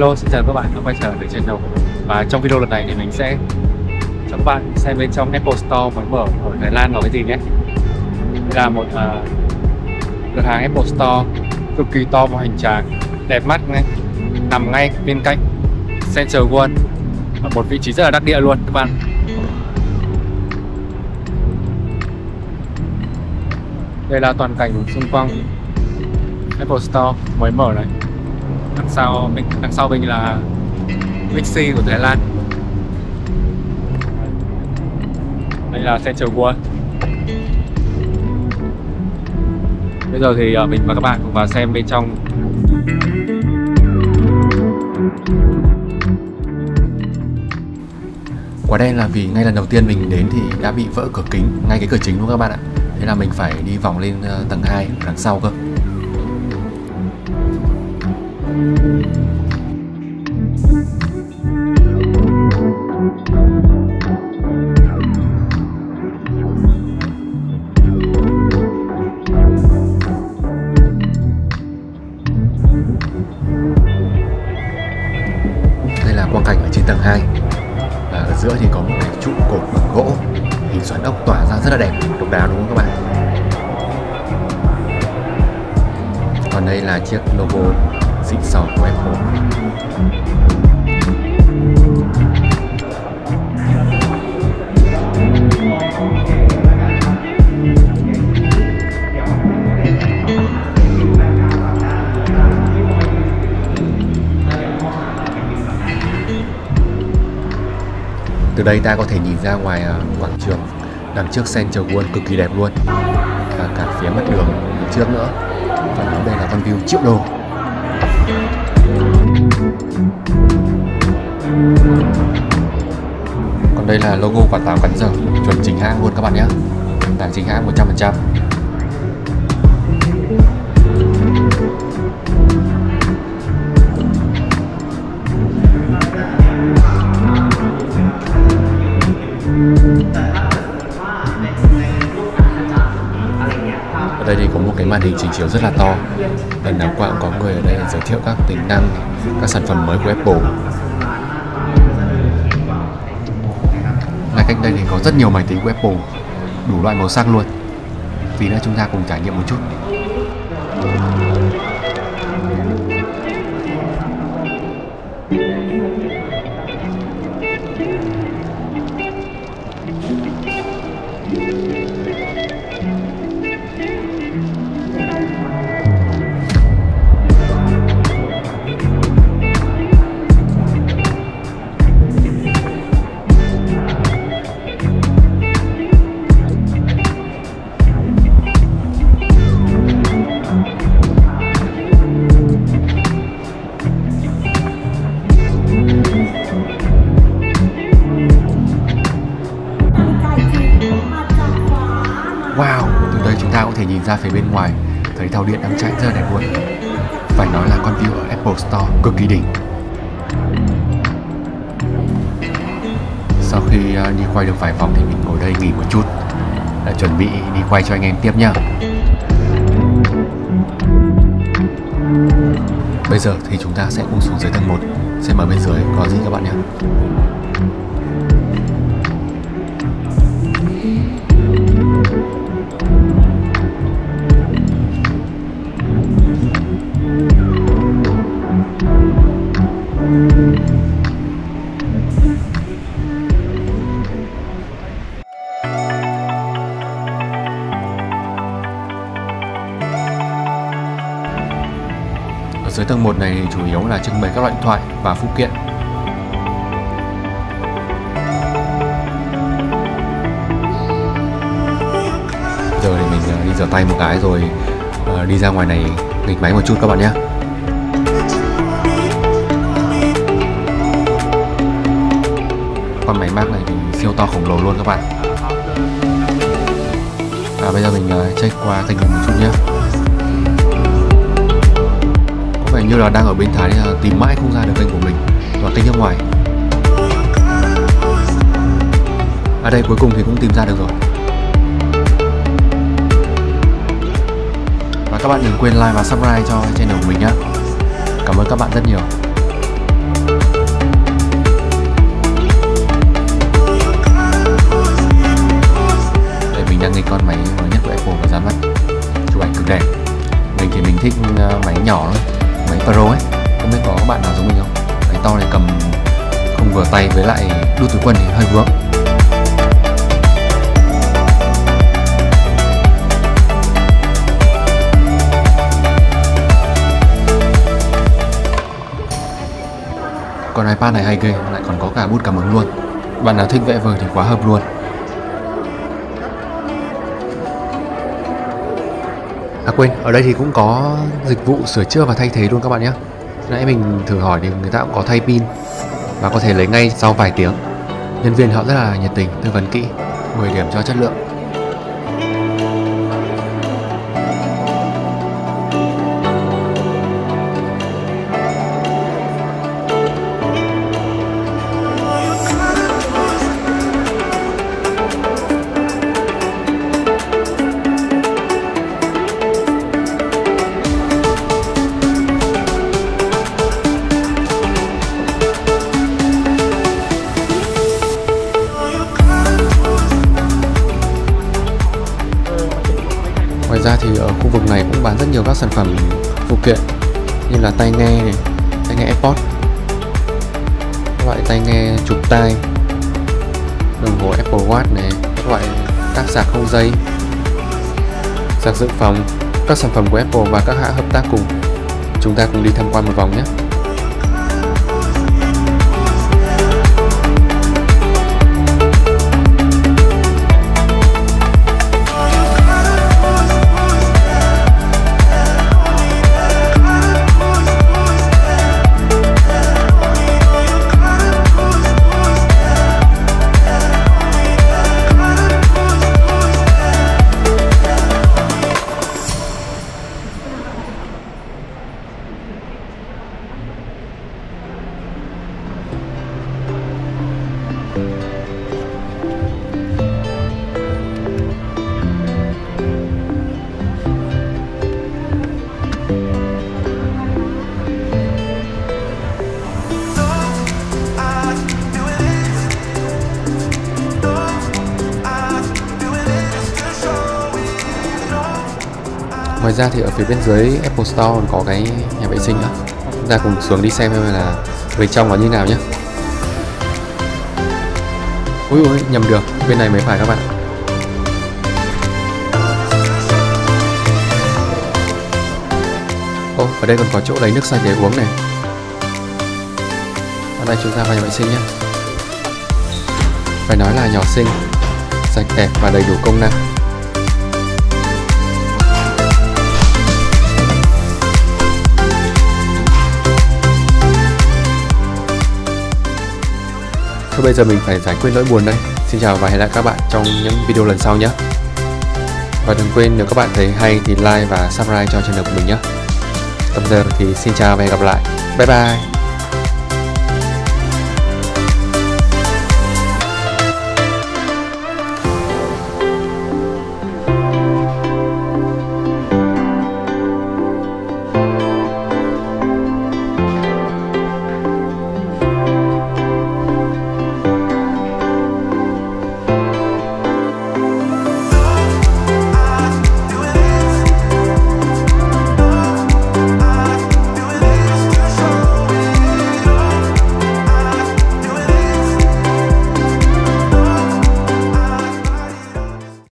Hello, xin chào các bạn đã quay trở lại channel Và trong video lần này thì mình sẽ cho các bạn xem bên trong Apple Store mới mở ở Thái Lan là cái gì nhé. Đây là một uh, cửa hàng Apple Store cực kỳ to và hoành tráng đẹp mắt này nằm ngay bên cạnh Central World ở một vị trí rất là đắc địa luôn các bạn. Đây là toàn cảnh xung quanh Apple Store mới mở này đằng sau mình, đằng sau mình là Bixi của Thái Lan. Đây là Central World. Bây giờ thì ờ, mình và các bạn cùng vào xem bên trong. Quả đen là vì ngay lần đầu tiên mình đến thì đã bị vỡ cửa kính, ngay cái cửa chính luôn các bạn ạ? Thế là mình phải đi vòng lên ờ, tầng 2 đằng sau cơ. Đây là quang cảnh ở trên tầng 2 Và ở giữa thì có một cái trụ cột bằng gỗ. Hình xoắn ốc tỏa ra rất là đẹp, độc đáo đúng không các bạn? Còn đây là chiếc logo xịn sò của Apple Từ đây ta có thể nhìn ra ngoài à, quảng trường. Đằng trước Central World cực kỳ đẹp luôn. Và cả phía mặt đường phía trước nữa. Và nó đây là con view triệu đô đây là logo quả táo cắn giờ chuẩn chính hãng luôn các bạn nhé. Là chính hãng 100% Ở đây thì có một cái màn hình trình chiếu rất là to. Lần nào qua cũng có người ở đây giới thiệu các tính năng, các sản phẩm mới của Apple. Ngay cách đây thì có rất nhiều máy tính của Apple, Đủ loại màu sắc luôn. Tí nữa chúng ta cùng trải nghiệm một chút. Thể nhìn ra phía bên ngoài. Thấy tàu điện đang chạy rất đẹp luôn. Phải nói là con view ở Apple Store cực kỳ đỉnh. Sau khi à, đi quay được vài vòng thì mình ngồi đây nghỉ một chút. Đã chuẩn bị đi quay cho anh em tiếp nhá. Bây giờ thì chúng ta sẽ cùng xuống dưới tầng 1 Xem ở bên dưới có gì các bạn nhé dưới tầng 1 này chủ yếu là trưng bày các loại điện thoại và phụ kiện. Giờ thì mình à, đi rửa tay một cái rồi à, đi ra ngoài này nghịch máy một chút các bạn nhé. Con máy Mac này thì siêu to khổng lồ luôn các bạn. À bây giờ mình à, check qua kênh một chút nhé có như là đang ở bên Thái nên là tìm mãi không ra được kênh của mình. Và kênh nước ngoài. Ở đây, cuối cùng thì cũng tìm ra được rồi. Và các bạn đừng quên like và subscribe cho channel của mình nhé cảm ơn các bạn rất nhiều. Lại đút quần thì hơi vướng còn iPad này hay ghê, lại còn có cả bút cảm ứng luôn. Bạn nào thích vẽ vời thì quá hợp luôn. À quên, ở đây thì cũng có dịch vụ sửa chữa và thay thế luôn các bạn nhé. Nãy mình thử hỏi thì người ta cũng có thay pin Và có thể lấy ngay sau vài tiếng. Nhân viên họ rất là nhiệt tình, tư vấn kỹ 10 điểm cho chất lượng. Thì ở khu vực này cũng bán rất nhiều các sản phẩm phụ kiện như là tai nghe này, tai nghe AirPods, các loại tai nghe chụp tai, đồng hồ Apple Watch này, các loại các sạc không dây, sạc dự phòng, các sản phẩm của Apple và các hãng hợp tác cùng. Chúng ta cùng đi tham quan một vòng nhé. Ngoài ra thì ở phía bên dưới Apple Store còn có cái nhà vệ sinh nữa. Chúng ta cùng xuống đi xem xem là bên trong nó như nào nhé. Ui ui, nhầm được. Bên này mới phải các bạn Ô, ở đây còn có chỗ lấy nước sạch để uống này. Ở đây chúng ta vào nhà vệ sinh nhé. Phải nói là nhỏ xinh, Sạch đẹp và đầy đủ công năng. Thôi, bây giờ mình phải giải quyết nỗi buồn đây. Xin chào và hẹn lại các bạn trong những video lần sau nhé. Và đừng quên, nếu các bạn thấy hay thì like và subscribe cho channel của mình nhé. Còn giờ thì xin chào và hẹn gặp lại. Bye bye.